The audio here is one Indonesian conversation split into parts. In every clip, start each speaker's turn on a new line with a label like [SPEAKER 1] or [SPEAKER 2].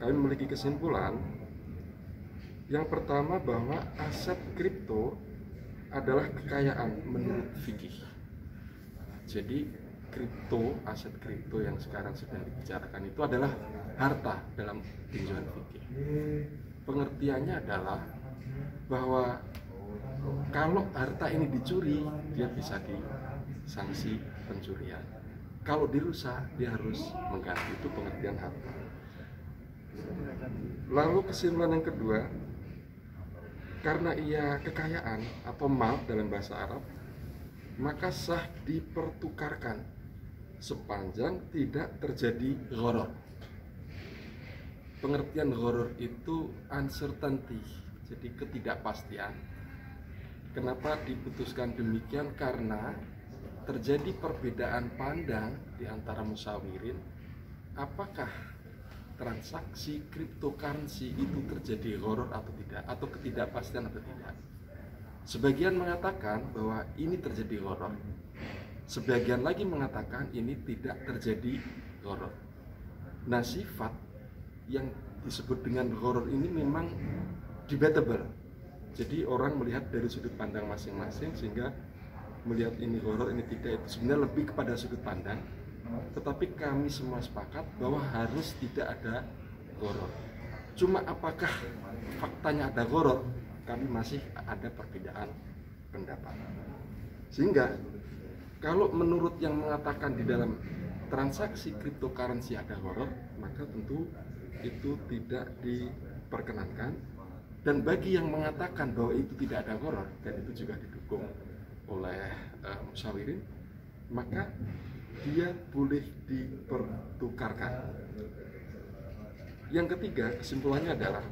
[SPEAKER 1] kami memiliki kesimpulan yang pertama bahwa aset kripto adalah kekayaan menurut fikih. Jadi kripto, aset kripto yang sekarang sedang dibicarakan itu adalah harta dalam tinjauan fikih. Pengertiannya adalah bahwa kalau harta ini dicuri, dia bisa disanksi pencurian. Kalau dirusak, dia harus mengganti. Itu pengertian harta. Lalu kesimpulan yang kedua, karena ia kekayaan atau mal dalam bahasa Arab, maka sah dipertukarkan sepanjang tidak terjadi horor. Pengertian horor itu uncertainty, jadi ketidakpastian. Kenapa diputuskan demikian? Karena terjadi perbedaan pandang di antara musawirin apakah transaksi cryptocurrency itu terjadi horor atau tidak atau ketidakpastian atau tidak. Sebagian mengatakan bahwa ini terjadi horor. Sebagian lagi mengatakan ini tidak terjadi horor. Nah, sifat yang disebut dengan horor ini memang debatable. Jadi orang melihat dari sudut pandang masing-masing sehingga melihat ini horor ini tidak itu sebenarnya lebih kepada sudut pandang tetapi kami semua sepakat bahwa harus tidak ada goror. Cuma apakah faktanya ada goror? Kami masih ada perbedaan pendapat. Sehingga kalau menurut yang mengatakan di dalam transaksi cryptocurrency ada goror, maka tentu itu tidak diperkenankan. Dan bagi yang mengatakan bahwa itu tidak ada goror dan itu juga didukung oleh uh, musyawirin, maka dia boleh dipertukarkan. Yang ketiga, kesimpulannya adalah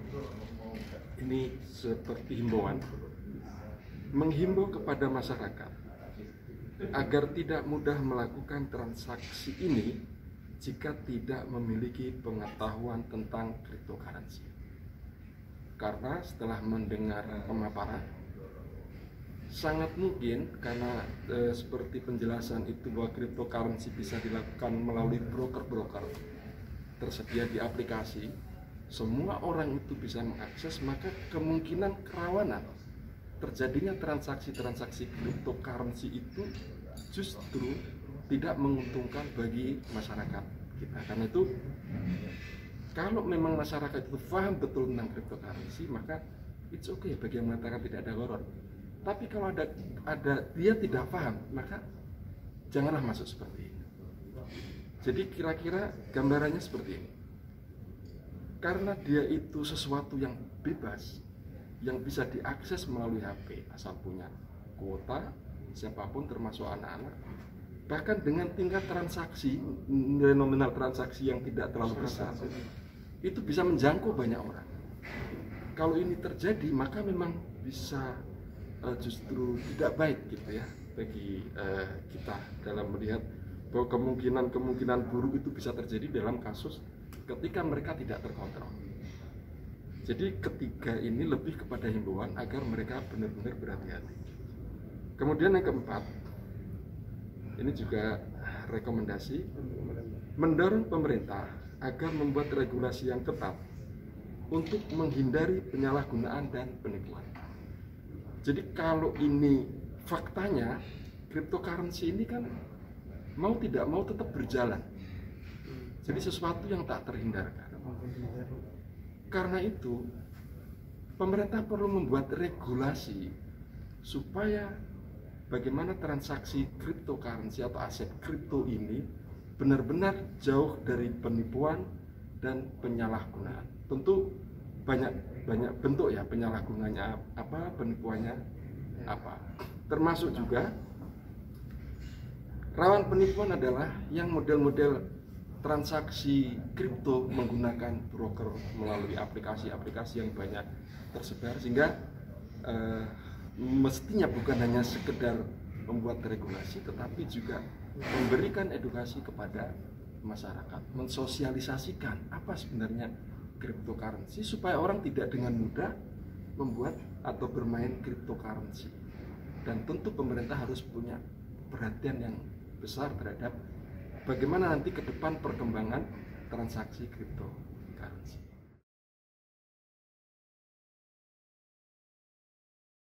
[SPEAKER 1] ini seperti himbauan menghimbau kepada masyarakat agar tidak mudah melakukan transaksi ini jika tidak memiliki pengetahuan tentang cryptocurrency. Karena setelah mendengar pemaparan sangat mungkin karena e, seperti penjelasan itu bahwa cryptocurrency bisa dilakukan melalui broker-broker tersedia di aplikasi semua orang itu bisa mengakses maka kemungkinan kerawanan terjadinya transaksi-transaksi cryptocurrency itu justru tidak menguntungkan bagi masyarakat kita. Karena itu kalau memang masyarakat itu paham betul tentang cryptocurrency maka it's okay bagi yang mengatakan tidak ada horor tapi kalau ada ada dia tidak paham, maka janganlah masuk seperti ini. Jadi kira-kira gambarannya seperti ini. Karena dia itu sesuatu yang bebas, yang bisa diakses melalui HP asal punya kuota, siapa pun termasuk anak-anak. Bahkan dengan tingkat transaksi, nilai nominal transaksi yang tidak terlalu besar, itu bisa menjangkau banyak orang. Kalau ini terjadi, maka memang bisa uh, justru tidak baik gitu ya bagi uh, kita dalam melihat bahwa kemungkinan-kemungkinan buruk itu bisa terjadi dalam kasus ketika mereka tidak terkontrol. Jadi ketiga ini lebih kepada himbauan agar mereka benar-benar berhati-hati. Kemudian yang keempat, ini juga rekomendasi mendorong pemerintah agar membuat regulasi yang ketat untuk menghindari penyalahgunaan dan penipuan. Jadi kalau ini faktanya cryptocurrency ini kan mau tidak mau tetap berjalan. Jadi sesuatu yang tak terhindarkan. Karena itu pemerintah perlu membuat regulasi supaya bagaimana transaksi cryptocurrency atau aset kripto ini benar-benar jauh dari penipuan dan penyalahgunaan. Tentu banyak banyak bentuk ya penyalahgunanya apa penipuannya apa. Termasuk juga rawan penipuan adalah yang model-model transaksi kripto menggunakan broker melalui aplikasi-aplikasi yang banyak tersebar sehingga eh, mestinya bukan hanya sekedar membuat regulasi tetapi juga memberikan edukasi kepada masyarakat mensosialisasikan apa sebenarnya cryptocurrency supaya orang tidak dengan mudah membuat atau bermain cryptocurrency. Dan tentu pemerintah harus punya perhatian yang besar terhadap bagaimana nanti ke depan perkembangan transaksi kripto.